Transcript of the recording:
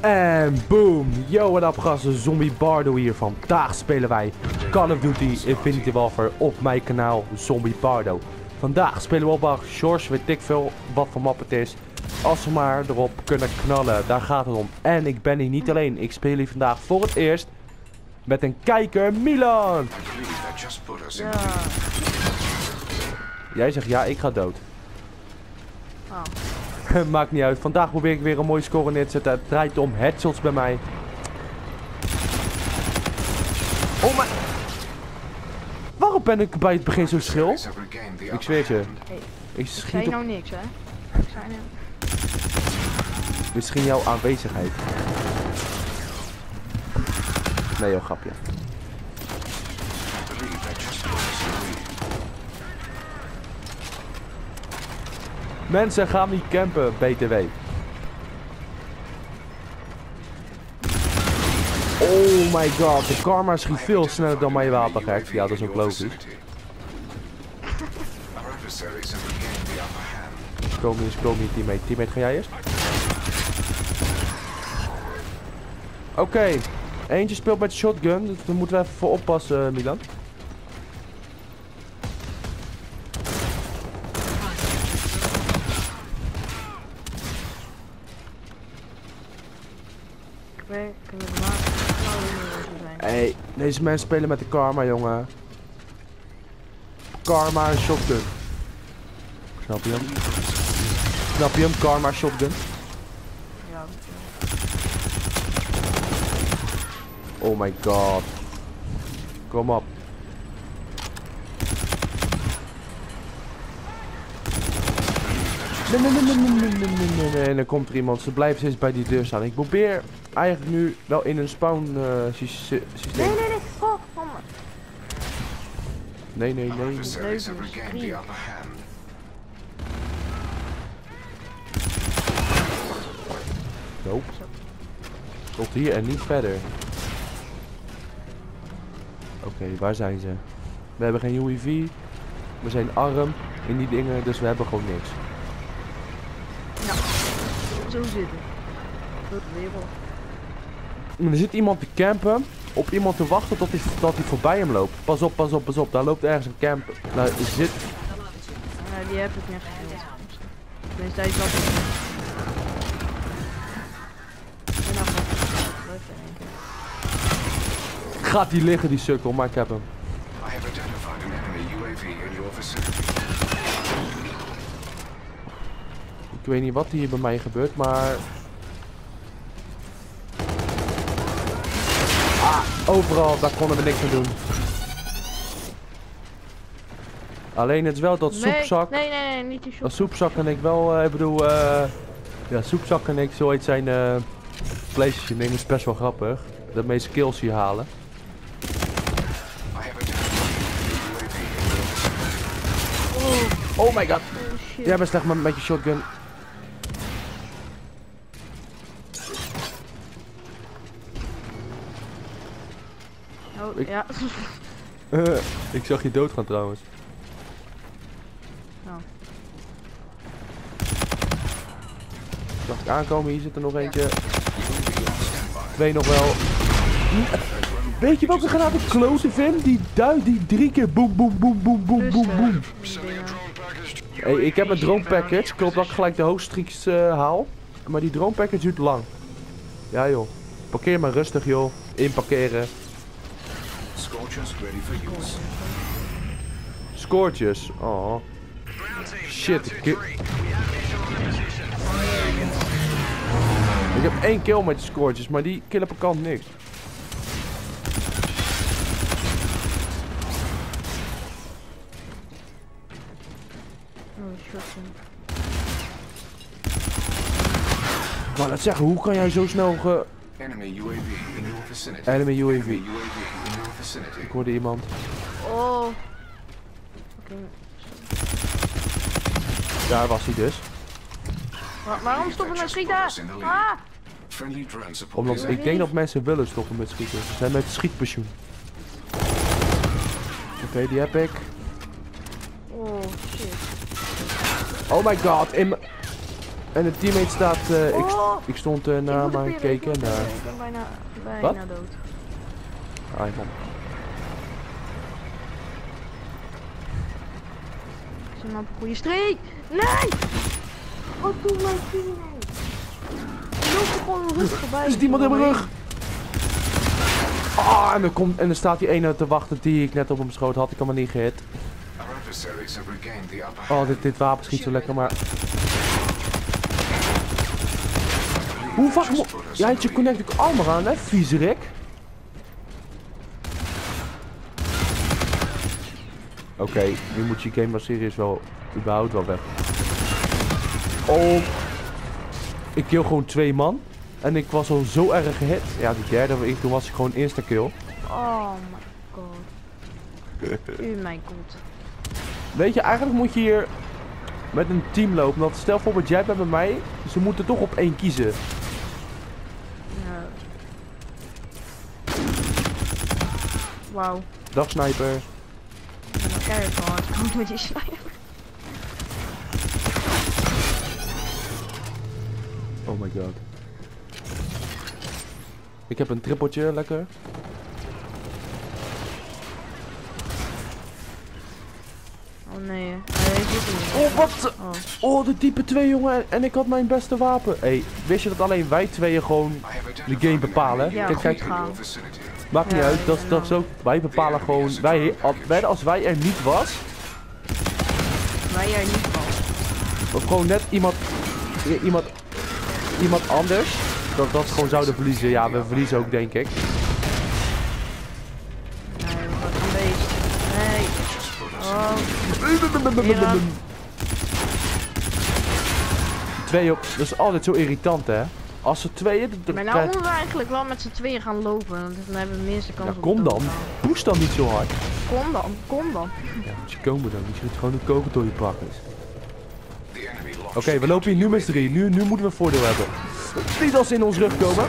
En boom! Yo, wat up gasten, Zombie Bardo hier. Vandaag spelen wij Call of Duty Infinity Warfare op mijn kanaal Zombie Bardo. Vandaag spelen we op George, weet ik veel wat voor map het is. Als we maar erop kunnen knallen, daar gaat het om. En ik ben hier niet alleen, ik speel hier vandaag voor het eerst met een kijker, Milan! Jij zegt ja, ik ga dood. Oh. Maakt niet uit. Vandaag probeer ik weer een mooie score neer te zetten. Het draait om headshots bij mij. Oh mijn... Waarom ben ik bij het begin zo schil? Ik zweer het je. Hey, Ik ik zei schiet op nou niks, hè? Ik zei misschien jouw aanwezigheid. Nee joh, grapje. Mensen gaan niet campen, BTW. Oh my god, de karma schiet veel sneller dan mijn wapengek. Ja, dat is ook logisch. Kom eens, kom hier, teammate. Teammate, ga jij eerst? Oké, eentje speelt met shotgun. dus Daar moeten we even voor oppassen, Milan. Weet niet wat ze zijn. Hey, deze mensen spelen met de karma, jongen. Karma en shotgun. Snap je hem? Snap je hem? Karma, shotgun. Ja. Oh my god. Kom op. Nee, nee, nee, nee, nee, nee, nee, nee. dan komt er iemand. Ze blijven steeds bij die deur staan. Ik probeer eigenlijk nu wel in een spawn uh, sy sy systeem. Nee, nee, nee. Oh, oh Nee, nee, nee. nee. Nope. Tot hier en niet verder. Oké, okay, waar zijn ze? We hebben geen UEV. We zijn arm in die dingen, dus we hebben gewoon niks. Zo zitten. Er zit iemand te campen, op iemand te wachten tot hij, tot hij voorbij hem loopt. Pas op, pas op, pas op. Daar loopt ergens een camp. Nou, er zit... Ja, die heb ik net gespeeld. Tenminste, hij. Gaat die liggen, die sukkel, maar ik heb hem. I have identified an enemy UAV in your vicinity. Ik weet niet wat hier bij mij gebeurt, maar... Ah, overal, daar konden we niks aan doen. Alleen het is wel dat Nee, soepzak... Nee, nee, nee, niet die Dat shot. soepzak en ik wel, eh, ik bedoel, eh... ja, soepzak en ik, zo heet zijn PlayStation ding, is best wel grappig. De meeste kills hier halen. Oh, Oh my god. oh. Jij bent slecht met, met je shotgun. Oh, Ik- ja. Eh, ik zag je doodgaan trouwens. Oh. Dacht ik aankomen, hier zit er nog eentje. Twee nog wel. Weet je welke granaat ik klote vind? Die duidt die drie keer boem boem boem boem boem boem boem. Hey, ik heb een drone package. Klopt dat ik gelijk de hoogstreaks eh, haal. Maar die drone package duurt lang. Ja joh. Parkeer maar rustig joh. Inparkeren. Scorchers ready for use. Scoortjes. Oh. Shit. Ik, ik heb één kill met de scoortjes, maar die kill op een kant niks. Oh. Ik wou net zeggen, hoe kan jij zo snel ge... Enemy UAV in your vicinity. Enemy UAV. Enemy UAV in your vicinity. Ik hoorde iemand. Oh. Oké. Daar was hij dus. Wa- waarom stoppen met schieten? Ah! Omdat ik denk dat mensen willen stoppen met schieten. Ze zijn met schietpensioen. Oké, die heb ik. Oh shit. Oh my god, in mijn- En de teammate staat... eh, ik, Oh! ik stond eh, Ik naar moet me er aan gekeken ik en daar... Ik ben bijna, Wat? bijna dood. Ah. Ik zit maar op een goede streek. Nee! Wat doet mijn teammate? Die loopt er gewoon rustig voorbij. Er zit iemand in mijn rug! Ah, en er, komt, en er staat die ene te wachten die ik net op hem schoot. Had ik hem maar niet gehit. Oh, dit, dit wapen schiet zo lekker, maar... Hoe vaak mo... Ja, je connect ook allemaal aan, hè, viezerik? Oké, nu moet je game maar serieus wel... überhaupt wel weg. Oh... Ik kill gewoon twee man. En ik was al zo erg gehit. Ja, die derde, ik- toen was ik gewoon insta kill. Oh my god. U mijn god. Weet je, eigenlijk moet je hier met een team lopen. Want stel bijvoorbeeld jij bent bij mij. Ze moeten toch op één kiezen. Ja. Wauw. Dag sniper. Ik ben een goed met die sniper. Oh my god. Ik heb een trippeltje, lekker. Nee, hij heeft dit niet. Oh, wat? Oh. Oh, de diepe twee, jongen. En ik had mijn beste wapen. hey, wist je dat alleen wij tweeën gewoon... De game bepalen, Ja, Kijk, kijk. Maakt niet Ja, uit, dat, dat is ook... Wij bepalen gewoon... Wij, als, wij, als wij er niet was... Wij er niet van. Of gewoon net iemand... Iemand... Iemand anders... Dat, dat gewoon zouden verliezen. Ja, we verliezen ook, denk ik. Twee op... Dat is altijd zo irritant, hè? Als ze tweeën... dan- Maar nou moeten we eigenlijk wel met z'n tweeën gaan lopen. Want dan hebben we de minste kans Ja, op kom dan. Push dan niet zo hard. Kom dan, kom dan. Ja, moet je komen dan. Moet je het gewoon een koken door je enemy launched Oké, we lopen hier nu met z'n drie. Nu, nu moeten we voordeel hebben. Niet als ze in ons rug komen.